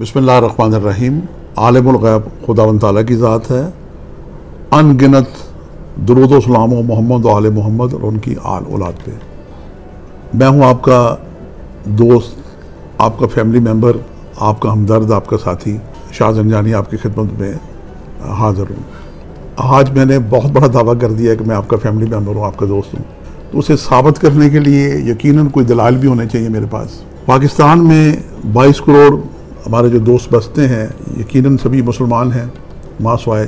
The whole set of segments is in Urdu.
بسم اللہ الرحمن الرحیم۔ عالم الغیب خدا و تعالیٰ کی ذات ہے۔ ان گنت درود و سلام و محمد و آل محمد اور ان کی آل اولاد پہ۔ میں ہوں آپ کا دوست، آپ کا فیملی ممبر آپ کا ہمدرد، آپ کا ساتھی شاہ زنجانی آپ کی خدمت میں حاضر ہوں۔ آج میں نے بہت بڑا دعویٰ کر دیا کہ میں آپ کا فیملی ممبر ہوں، آپ کا دوست ہوں۔ تو اسے ثابت کرنے کے لیے یقیناً کوئی دلائل بھی ہونے چاہیے میرے پاس۔ پاکستان میں بائیس کروڑ ہمارے جو دوست بستے ہیں، یقیناً سبھی مسلمان ہیں، ماں سوائے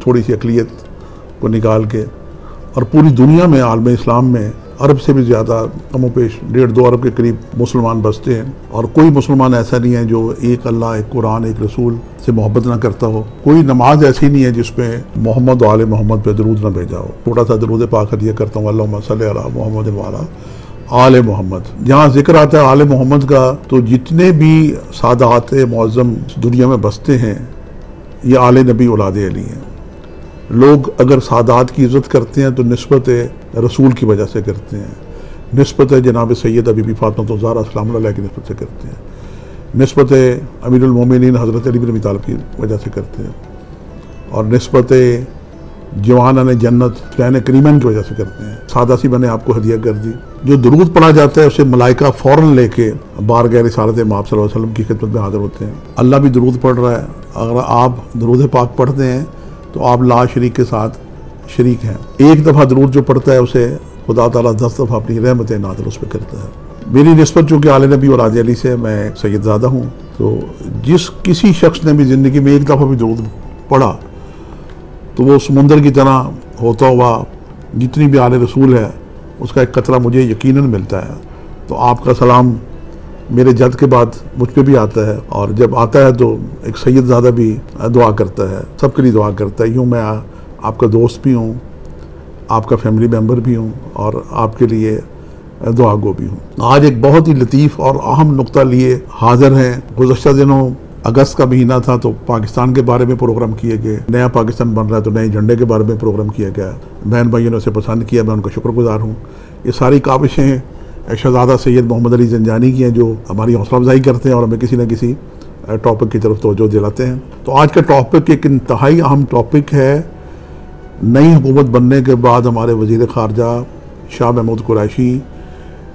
تھوڑی سی اقلیت کو نکال کے، اور پوری دنیا میں، عالم اسلام میں عرب سے بھی زیادہ کم و پیش ڈیڑھ دو عرب کے قریب مسلمان بستے ہیں۔ اور کوئی مسلمان ایسا نہیں ہے جو ایک اللہ، ایک قرآن، ایک رسول سے محبت نہ کرتا ہو۔ کوئی نماز ایسی نہیں ہے جس پہ محمد و آل محمد پہ درود نہ بھیجا ہو۔ تھوڑا سا درود پاک یہ کرتا ہوں۔ اللہ صلی اللہ محمد والا آل محمد۔ جہاں ذکر آتا ہے آل محمد کا، تو جتنے بھی سادات معظم دنیا میں بستے ہیں، یہ آل نبی اولاد علی ہیں۔ لوگ اگر سادات کی عزت کرتے ہیں، تو نسبت رسول کی وجہ سے کرتے ہیں۔ نسبت جناب سید ابی بی فاطمہ تو زارہ السلام علیہ کی نسبت سے کرتے ہیں۔ نسبت امیر المومنین حضرت علی بن طالب کی وجہ سے کرتے ہیں۔ اور نسبت جوان نے جنت پہن کریمن کی وجہ سے کرتے ہیں۔ سادہ سی میں نے آپ کو ہدیہ کر دی۔ جو درود پڑھا جاتا ہے، اسے ملائکہ فوراً لے کے بار گیر رسالت ماب صلی اللہ علیہ وسلم کی خدمت میں حاضر ہوتے ہیں۔ اللہ بھی درود پڑھ رہا ہے۔ اگر آپ درود پاک پڑھتے ہیں، تو آپ لا شریک کے ساتھ شریک ہیں۔ ایک دفعہ درود جو پڑھتا ہے، اسے خدا تعالیٰ دس دفعہ اپنی رحمت نادر اس پہ کرتا ہے۔ میری نسبت، چونکہ عال نبی اور راج علی سے میں سید زادہ ہوں، تو جس کسی شخص نے بھی زندگی میں ایک دفعہ بھی درود پڑھا تو وہ سمندر کی طرح ہوتا ہوا جتنی بھی آل رسول ہے، اس کا ایک قطرہ مجھے یقیناً ملتا ہے۔ تو آپ کا سلام میرے جد کے بعد مجھ پہ بھی آتا ہے اور جب آتا ہے تو ایک سید زادہ بھی دعا کرتا ہے۔ سب کے لیے دعا کرتا ہے۔ یوں میں آپ کا دوست بھی ہوں، آپ کا فیملی ممبر بھی ہوں اور آپ کے لیے دعا گو بھی ہوں۔ آج ایک بہت ہی لطیف اور اہم نقطہ لیے حاضر ہیں۔ گزشتہ دنوں اگست کا مہینہ تھا تو پاکستان کے بارے میں پروگرام کیے گئے۔ نیا پاکستان بن رہا ہے تو نئے جھنڈے کے بارے میں پروگرام کیا گیا۔ بہن بھائیوں نے اسے پسند کیا، میں ان کا شکر گزار ہوں۔ یہ ساری کاوشیں شہزادہ سید محمد علی زنجانی کی ہیں جو ہماری حوصلہ افزائی کرتے ہیں اور ہمیں کسی نہ کسی ٹاپک کی طرف توجہ دلاتے ہیں۔ تو آج کا ٹاپک ایک انتہائی اہم ٹاپک ہے۔ نئی حکومت بننے کے بعد ہمارے وزیر خارجہ شاہ محمود قریشی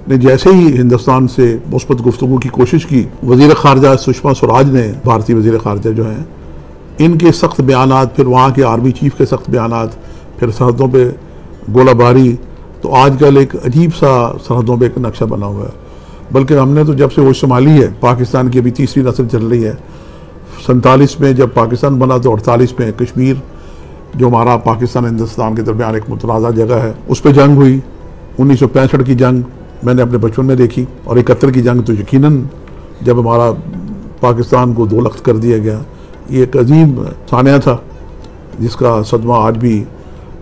نے جیسے ہی ہندوستان سے مثبت گفتگو کی کوشش کی، وزیر خارجہ سشما سوراج نے بھارتی وزیر خارجہ جو ہیں، ان کے سخت بیانات، پھر وہاں کے آرمی چیف کے سخت بیانات، پھر سرحدوں پہ گولہ باری، تو آج کل ایک عجیب سا سرحدوں پہ ایک نقشہ بنا ہوا ہے۔ بلکہ ہم نے تو جب سے وہ شمالی ہے، پاکستان کی ابھی تیسری نسل چل رہی ہے، سنتالیس میں جب پاکستان بنا تو اڑتالیس میں کشمیر، جو ہمارا پاکستان ہندوستان کے درمیان ایک متنازع جگہ ہے، اس پہ جنگ ہوئی۔ انیس سو پینسٹھ کی جنگ میں نے اپنے بچپن میں دیکھی اور اکہتر کی جنگ تو یقیناً جب ہمارا پاکستان کو دو لخت کر دیا گیا، یہ ایک عظیم سانیہ تھا جس کا صدمہ آج بھی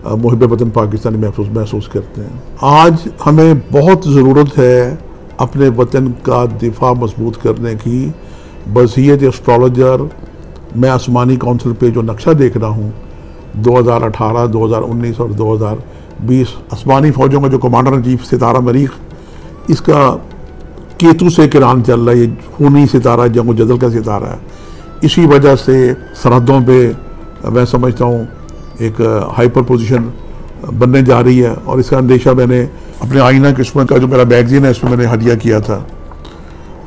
محب وطن پاکستانی محفوظ محسوس کرتے ہیں۔ آج ہمیں بہت ضرورت ہے اپنے وطن کا دفاع مضبوط کرنے کی۔ بصیت اسٹرالوجر میں آسمانی کونسل پہ جو نقشہ دیکھ رہا ہوں، دو ہزار اٹھارہ، دو ہزار انیس اور دو ہزار بیس، آسمانی فوجوں کا جو کمانڈر ان چیف ستارہ مریخ اس کا کیتو سے کران چل رہا ہے، یہ خونی ستارہ، جنگ و جدل کا ستارہ ہے۔ اسی وجہ سے سرحدوں پہ میں سمجھتا ہوں ایک ہائپر پوزیشن بننے جا رہی ہے اور اس کا اندیشہ میں نے اپنے آئینہ قسم کا جو میرا میگزین ہے، اس میں میں نے ہدیہ کیا تھا۔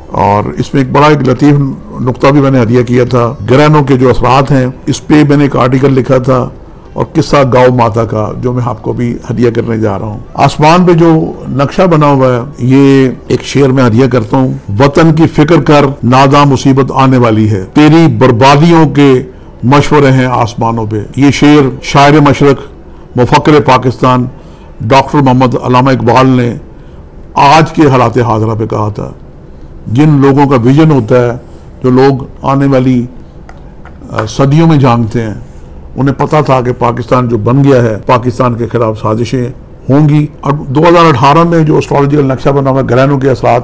اور اس میں ایک بڑا ایک لطیف نقطہ بھی میں نے ہدیہ کیا تھا۔ گرہنوں کے جو اثرات ہیں، اس پہ میں نے ایک آرٹیکل لکھا تھا۔ اور قصہ گاؤں ماتا کا جو میں آپ کو بھی ہدیہ کرنے جا رہا ہوں۔ آسمان پہ جو نقشہ بنا ہوا ہے، یہ ایک شعر میں ہدیہ کرتا ہوں۔ وطن کی فکر کر نادا مصیبت آنے والی ہے۔ تیری بربادیوں کے مشورے ہیں آسمانوں پہ۔ یہ شعر شاعر مشرق، مفکر پاکستان، ڈاکٹر محمد علامہ اقبال نے آج کے حالات حاضرہ پہ کہا تھا۔ جن لوگوں کا ویژن ہوتا ہے، جو لوگ آنے والی صدیوں میں جانگتے ہیں انہیں پتا تھا کہ پاکستان جو بن گیا ہے، پاکستان کے خلاف سازشیں ہوں گی۔ اور دو ہزار اٹھارہ میں جو اسٹرالوجیکل نقشہ بنا ہوا گرہنوں کے اثرات،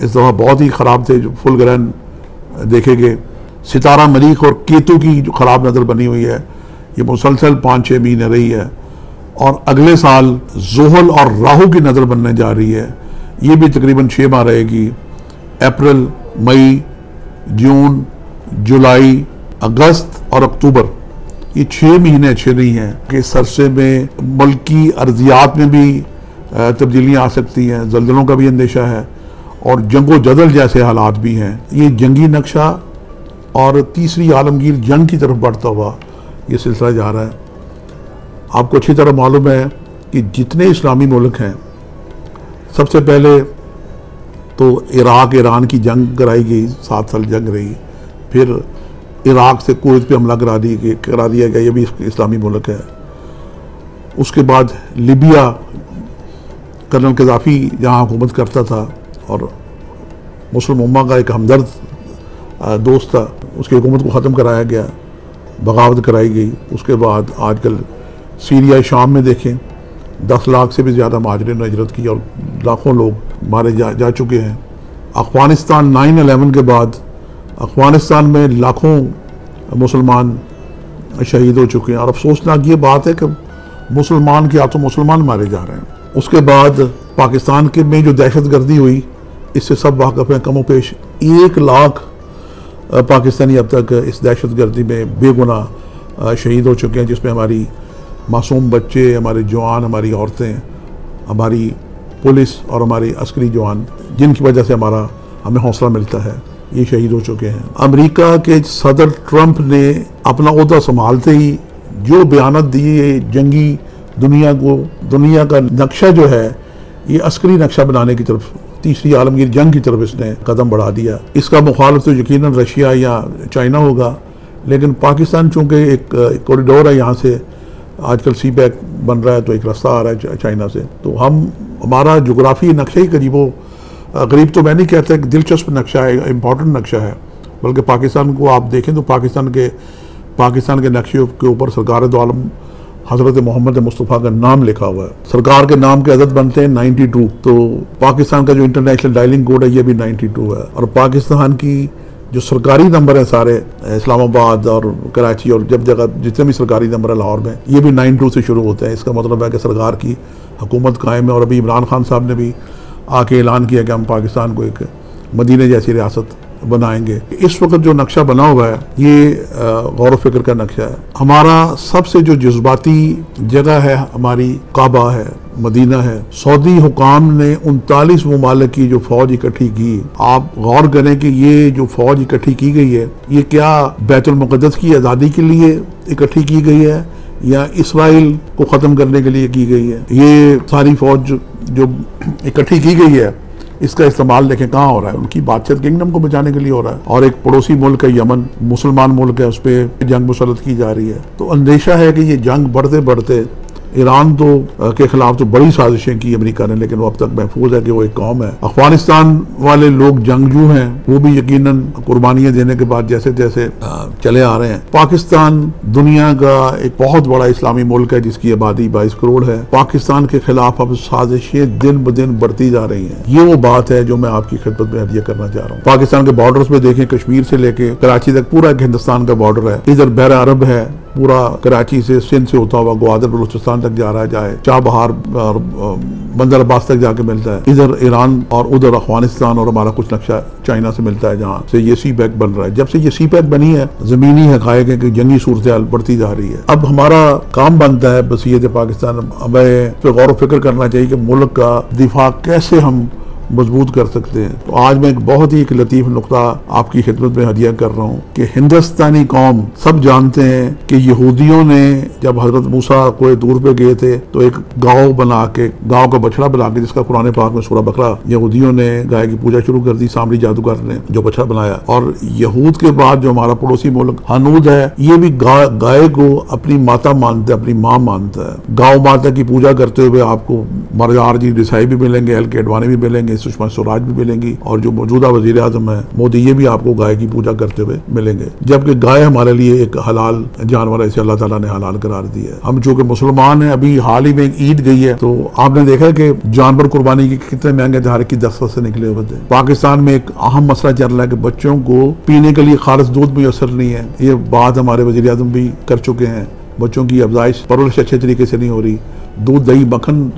اس دفعہ بہت ہی خراب تھے، جو فل گرہن دیکھے گئے۔ ستارہ مریخ اور کیتو کی جو خراب نظر بنی ہوئی ہے، یہ مسلسل پانچ چھ مہینے رہی ہے۔ اور اگلے سال زحل اور راہو کی نظر بننے جا رہی ہے۔ یہ بھی تقریباً چھ ماہ رہے گی۔ اپریل، مئی، جون، جولائی، اگست اور اکتوبر۔ یہ چھ مہینے اچھے نہیں ہیں کہ سرسے میں ملکی ارضیات میں بھی تبدیلیاں آ سکتی ہیں، زلزلوں کا بھی اندیشہ ہے اور جنگ و جدل جیسے حالات بھی ہیں۔ یہ جنگی نقشہ اور تیسری عالمگیر جنگ کی طرف بڑھتا ہوا یہ سلسلہ جا رہا ہے۔ آپ کو اچھی طرح معلوم ہے کہ جتنے اسلامی ملک ہیں، سب سے پہلے تو عراق، ایران کی جنگ کرائی گئی، سات سال جنگ رہی، پھر عراق سے کویت پہ حملہ کرا دی کرا دیا گیا، یہ بھی اسلامی ملک ہے۔ اس کے بعد لیبیا کرنل قذافی جہاں حکومت کرتا تھا اور مسلم امہ کا ایک ہمدرد دوست تھا، اس کی حکومت کو ختم کرایا گیا، بغاوت کرائی گئی۔ اس کے بعد آج کل سیریا شام میں دیکھیں، دس لاکھ سے بھی زیادہ مہاجرین نے ہجرت کی اور لاکھوں لوگ مارے جا جا چکے ہیں۔ افغانستان نائن الیون کے بعد افغانستان میں لاکھوں مسلمان شہید ہو چکے ہیں اور افسوسناک یہ بات ہے کہ مسلمان کے ہاتھوں مسلمان مارے جا رہے ہیں۔ اس کے بعد پاکستان کے میں جو دہشت گردی ہوئی، اس سے سب واقف ہیں، کم و پیش ایک لاکھ پاکستانی اب تک اس دہشت گردی میں بے گناہ شہید ہو چکے ہیں، جس میں ہماری معصوم بچے، ہمارے جوان، ہماری عورتیں، ہماری پولیس اور ہماری عسکری جوان، جن کی وجہ سے ہمارا ہمیں حوصلہ ملتا ہے۔ یہ شہید ہو چکے ہیں۔ امریکہ کے صدر ٹرمپ نے اپنا عہدہ سنبھالتے ہی جو بیانت دیے جنگی دنیا کو، دنیا کا نقشہ جو ہے، یہ عسکری نقشہ بنانے کی طرف، تیسری عالمگیر جنگ کی طرف اس نے قدم بڑھا دیا۔ اس کا مخالف تو یقیناً رشیا یا چائنا ہوگا، لیکن پاکستان چونکہ ایک کوریڈور ہے یہاں سے، آج کل سی پیک بن رہا ہے تو ایک رستہ آ رہا ہے چائنا سے۔ تو ہم، ہمارا جغرافی نقشہ ہی قریب و قریب تو میں نہیں کہتا ایک دلچسپ نقشہ ہے امپورٹنٹ نقشہ ہے، بلکہ پاکستان کو آپ دیکھیں تو پاکستان کے پاکستان کے نقشے کے اوپر سرکار دو عالم حضرت محمد مصطفیٰ کا نام لکھا ہوا ہے۔ سرکار کے نام کے عدد بنتے ہیں نائنٹی ٹو، تو پاکستان کا جو انٹرنیشنل ڈائلنگ کوڈ ہے، یہ بھی نائنٹی ٹو ہے۔ اور پاکستان کی جو سرکاری نمبر ہیں سارے، اسلام آباد اور کراچی اور جب جگہ جتنے بھی سرکاری نمبر ہیں، لاہور میں، یہ بھی نائن ٹو سے شروع ہوتے ہیں۔ اس کا مطلب ہے کہ سرکار کی حکومت قائم ہے۔ اور ابھی عمران خان صاحب نے بھی آ کے اعلان کیا کہ ہم پاکستان کو ایک مدینہ جیسی ریاست بنائیں گے۔ اس وقت جو نقشہ بنا ہوا ہے، یہ غور و فکر کا نقشہ ہے۔ ہمارا سب سے جو جذباتی جگہ ہے، ہماری کعبہ ہے، مدینہ ہے۔ سعودی حکام نے انتالیس ممالک کی جو فوج اکٹھی کی۔ آپ غور کریں کہ یہ جو فوج اکٹھی کی گئی ہے، یہ کیا بیت المقدس کی آزادی کے لیے اکٹھی کی گئی ہے؟ یا اسرائیل کو ختم کرنے کے لیے کی گئی ہے۔ یہ ساری فوج جو اکٹھی کی گئی ہے، اس کا استعمال دیکھیں کہاں ہو رہا ہے۔ ان کی بات چیت کنگڈم کو بچانے کے لیے ہو رہا ہے۔ اور ایک پڑوسی ملک ہے یمن، مسلمان ملک ہے، اس پہ جنگ مسلط کی جا رہی ہے۔ تو اندیشہ ہے کہ یہ جنگ بڑھتے بڑھتے ایران تو کے خلاف تو بڑی سازشیں کی امریکہ نے، لیکن وہ اب تک محفوظ ہے کہ وہ ایک قوم ہے۔ افغانستان والے لوگ جنگجو ہیں، وہ بھی یقیناً قربانیاں دینے کے بعد جیسے جیسے چلے آ رہے ہیں۔ پاکستان دنیا کا ایک بہت بڑا اسلامی ملک ہے، جس کی آبادی بائیس کروڑ ہے۔ پاکستان کے خلاف اب سازشیں دن بدن بڑھتی جا رہی ہیں۔ یہ وہ بات ہے جو میں آپ کی خدمت میں ہدیہ کرنا چاہ رہا ہوں۔ پاکستان کے بارڈرز پہ دیکھیں، کشمیر سے لے کے کراچی تک پورا ایک ہندوستان کا بارڈر ہے۔ ادھر بحر عرب ہے پورا کراچی سے سندھ سے ہوتا ہوا گوادر بلوچستان تک جا رہا ہے جائے چاہ بہار بندر عباس تک جا کے ملتا ہے۔ ادھر ایران اور ادھر افغانستان اور ہمارا کچھ نقشہ چائنا سے ملتا ہے، جہاں سے یہ سی پیک بن رہا ہے۔ جب سے یہ سی پیک بنی ہے، زمینی حقائق ہے کہ جنگی صورتحال بڑھتی جا رہی ہے۔ اب ہمارا کام بنتا ہے بسیت پاکستان، ہمیں پہ غور و فکر کرنا چاہیے کہ ملک کا دفاع کیسے ہم مضبوط کر سکتے ہیں۔ تو آج میں ایک بہت ہی ایک لطیف نقطہ آپ کی خدمت میں ہدیہ کر رہا ہوں کہ ہندوستانی قوم سب جانتے ہیں کہ یہودیوں نے جب حضرت موسیٰ کوئی دور پہ گئے تھے تو ایک گاؤں بنا کے، گاؤں کا بچڑا بنا کے، جس کا قرآن پاک میں سورہ بکرا یہودیوں نے گائے کی پوجا شروع کر دی، سامری جادوگر نے جو بچڑا بنایا۔ اور یہود کے بعد جو ہمارا پڑوسی ملک ہنود ہے، یہ بھی گائے کو اپنی ماتا مانتا ہے، اپنی ماں مانتا ہے۔ گاؤں ماتا کی پوجا کرتے ہوئے آپ کو مرجار جی رسائی بھی ملیں گے، ایل کے اڈوانے بھی ملیں گے سشما سوراج بھی ملیں گی اور جو موجودہ وزیر اعظم ہے مودی یہ بھی آپ کو گائے کی پوجا کرتے ہوئے ملیں گے۔ جبکہ گائے ہمارے لیے ایک حلال جانور ایسے اللہ تعالیٰ نے حلال قرار دی ہے۔ ہم چونکہ مسلمان ہیں، ابھی حال ہی میں عید گئی ہے، تو آپ نے دیکھا کہ جانور قربانی کے کتنے مہنگے دھار کی دستخط سے نکلے ہوئے تھے۔ پاکستان میں ایک اہم مسئلہ چل رہا ہے کہ بچوں کو پینے کے لیے خالص دودھ میسر نہیں ہے۔ یہ بات ہمارے وزیر اعظم بھی کر چکے ہیں۔ بچوں کی افزائش پرورش اچھے طریقے سے نہیں ہو رہی۔ دودھ دہی مکھن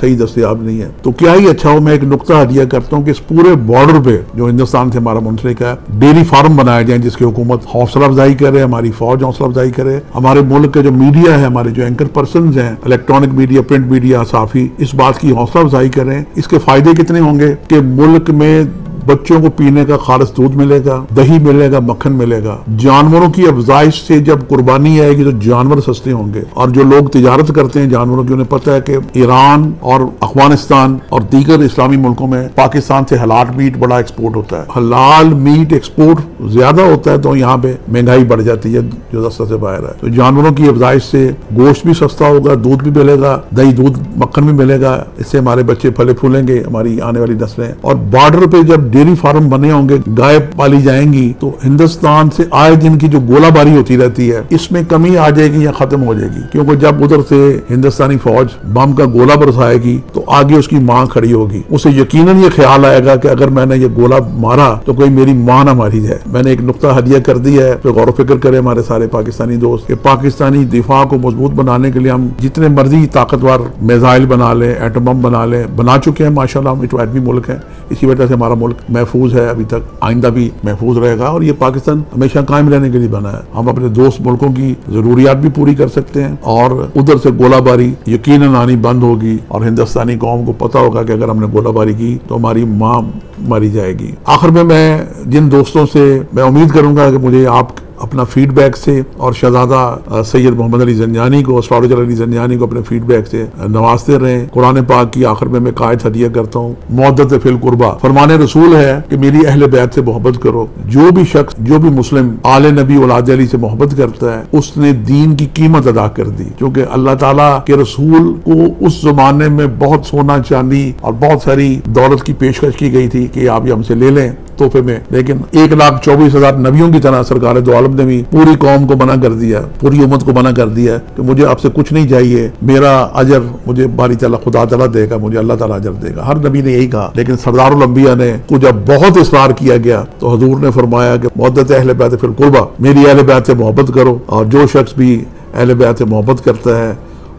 صحیح دستیاب نہیں ہے۔ تو کیا ہی اچھا ہو، میں ایک نقطہ ہدیہ کرتا ہوں کہ اس پورے بارڈر پہ جو ہندوستان سے ہمارا منسلک ہے ڈیری فارم بنائے جائیں جس کی حکومت حوصلہ افزائی کرے، ہماری فوج حوصلہ افزائی کرے، ہمارے ملک کے جو میڈیا ہے ہمارے جو اینکر پرسنز ہیں الیکٹرانک میڈیا پرنٹ میڈیا صافی اس بات کی حوصلہ افزائی کریں۔ اس کے فائدے کتنے ہوں گے کہ ملک میں بچوں کو پینے کا خالص دودھ ملے گا، دہی ملے گا، مکھن ملے گا۔ جانوروں کی افزائش سے جب قربانی آئے گی تو جانور سستے ہوں گے۔ اور جو لوگ تجارت کرتے ہیں جانوروں کی، انہیں پتہ ہے کہ ایران اور افغانستان اور دیگر اسلامی ملکوں میں پاکستان سے حلال میٹ بڑا ایکسپورٹ ہوتا ہے۔ حلال میٹ ایکسپورٹ زیادہ ہوتا ہے تو یہاں پہ مہنگائی بڑھ جاتی ہے، جو دستہ سے باہر ہے۔ تو جانوروں کی افزائش سے گوشت بھی سستا ہوگا، دودھ بھی ملے گا، دہی، دودھ، مکھن بھی ملے گا۔ اس سے ہمارے بچے پھلے پھولیں گے، ہماری آنے والی نسلیں۔ اور بارڈر پہ جب ڈیری فارم بنے ہوں گے، گائے پالی جائیں گی، تو ہندوستان سے آئے دن کی جو گولہ باری ہوتی رہتی ہے، اس میں کمی آ جائے گی یا ختم ہو جائے گی؟ کیونکہ جب ادھر سے ہندوستانی فوج بم کا گولہ برسائے گی، تو آگے اس کی ماں کھڑی ہوگی۔ اسے یقیناً یہ خیال آئے گا کہ اگر میں نے یہ گولہ مارا، تو کوئی میری ماں نہ ماری جائے۔ میں نے ایک نقطہ ہدیہ کر دی ہے تو غور و فکر کرے ہمارے سارے پاکستانی دوست کہ پاکستانی دفاع کو مضبوط بنانے کے لیے ہم جتنے مرضی طاقتور میزائل بنا لیں، ایٹم بم بنا لیں، بنا چکے ہیں، ماشاءاللہ ہم ایٹو ایٹمی ملک ہیں، اسی وجہ سے ہمارا ملک محفوظ ہے ابھی تک، آئندہ بھی محفوظ رہے گا اور یہ پاکستان ہمیشہ قائم رہنے کے لیے بنا ہے۔ ہم اپنے دوست ملکوں کی ضروریات بھی پوری کر سکتے ہیں اور ادھر سے گولہ باری یقیناً آنی بند ہوگی اور ہندوستانی قوم کو پتا ہوگا کہ اگر ہم نے گولہ باری کی تو ہماری ماں ماری جائے گی۔ آخر میں میں جن دوستوں سے میں امید کروں گا کہ مجھے آپ اپنا فیڈ بیک سے، اور شہزادہ سید محمد علی زنجانی کو اسٹارجر علی زنجانی کو اپنے فیڈ بیک سے نوازتے رہیں۔ قرآن پاک کی آخر میں میں قائد ہدیہ کرتا ہوں۔ محدت فی القربہ۔ فرمان رسول ہے کہ میری اہل بیت سے محبت کرو۔ جو بھی شخص، جو بھی مسلم آل نبی اولاد علی سے محبت کرتا ہے، اس نے دین کی قیمت ادا کر دی۔ کیونکہ اللہ تعالیٰ کے رسول کو اس زمانے میں بہت سونا چاندی اور بہت ساری دولت کی پیشکش کی گئی تھی کہ آپ یہ ہم سے لے لیں۔ تحفے میں۔ لیکن ایک لاکھ چوبیس ہزار نبیوں کی طرح سرکار دو عالم نے بھی پوری قوم کو منع کر دیا، پوری امت کو منع کر دیا کہ مجھے آپ سے کچھ نہیں چاہیے، میرا اجر مجھے باری تعالیٰ خدا تعالیٰ دے گا، مجھے اللہ تعالیٰ اجر دے گا۔ ہر نبی نے یہی کہا، لیکن سردار الانبیاء نے کو جب بہت اصرار کیا گیا تو حضور نے فرمایا کہ محدت اہل بیت فی القربہ، میری اہل بیت سے محبت کرو۔ اور جو شخص بھی اہل بیت سے محبت کرتا ہے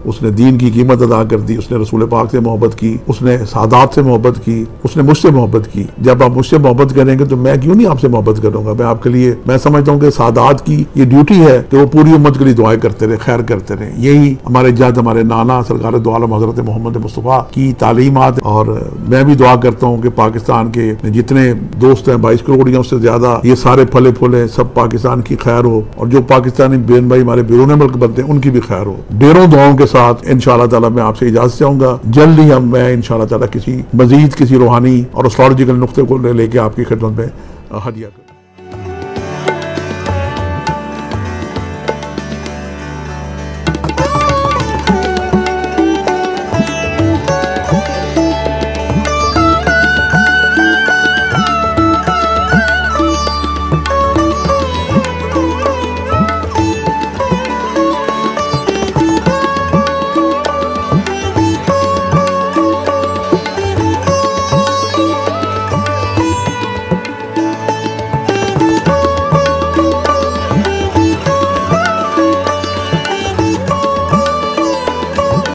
اس نے دین کی قیمت ادا کر دی، اس نے رسول پاک سے محبت کی، اس نے سادات سے محبت کی، اس نے مجھ سے محبت کی۔ جب آپ مجھ سے محبت کریں گے تو میں کیوں نہیں آپ سے محبت کروں گا؟ میں آپ کے لیے، میں سمجھتا ہوں کہ سادات کی یہ ڈیوٹی ہے کہ وہ پوری امت کے لیے دعائیں کرتے رہے، خیر کرتے رہے۔ یہی ہمارے جد، ہمارے نانا، سرکار دو عالم حضرت محمد مصطفیٰ کی تعلیمات۔ اور میں بھی دعا کرتا ہوں کہ پاکستان کے جتنے دوست ہیں، بائیس کروڑیوں سے زیادہ، یہ سارے پھلے پھولے سب پاکستان کی خیر ہو۔ اور جو پاکستانی بین بھائی ہمارے بیرون ملک بنتے ہیں، ان کی بھی خیر ہو۔ ڈیروں دعاؤں کے ساتھ ان شاء اللہ تعالیٰ میں آپ سے اجازت چاہوں گا۔ جلد ہی ہم میں ان شاء اللہ تعالیٰ کسی مزید کسی روحانی اور اسٹرالوجیکل نقطے کو لے کے آپ کی خدمت میں ہدیہ کروں۔